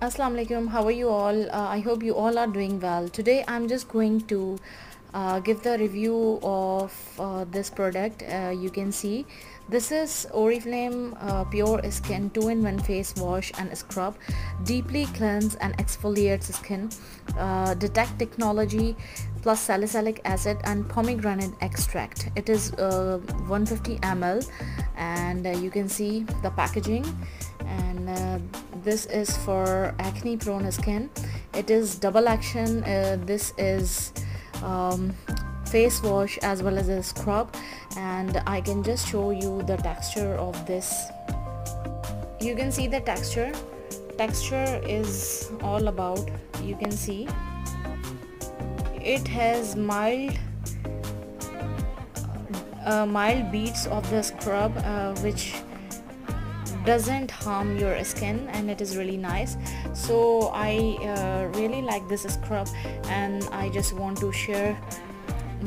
Assalamu alaikum how are you all? Uh, I hope you all are doing well. Today I'm just going to uh, give the review of uh, this product. Uh, you can see. This is Oriflame uh, Pure Skin 2-in-1 face wash and scrub. Deeply cleanse and exfoliates skin. Uh, detect technology plus salicylic acid and pomegranate extract. It is 150 ml and you can see the packaging. And this is for acne prone skin. It is double action. Uh, this is um, face wash as well as a scrub. And I can just show you the texture of this. You can see the texture. Texture is all about you can see. It has mild uh, mild beads of the scrub uh, which doesn't harm your skin and it is really nice. So I uh, really like this scrub and I just want to share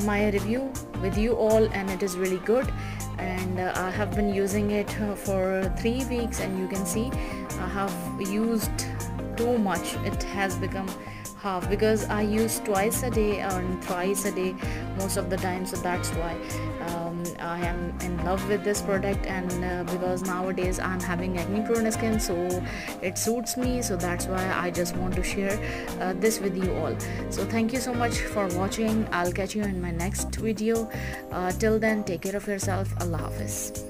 my review with you all and it is really good. And uh, I have been using it for three weeks and you can see I have used too much. It has become half because I use twice a day and thrice a day most of the time so that's why um, I am in love with this product and uh, because nowadays I'm having acne prone skin so it suits me so that's why I just want to share uh, this with you all. So thank you so much for watching. I'll catch you in my next video. Uh, till then take care of yourself. Allah Hafiz